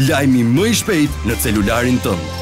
Lajmi më i shpejt në celularin tënd.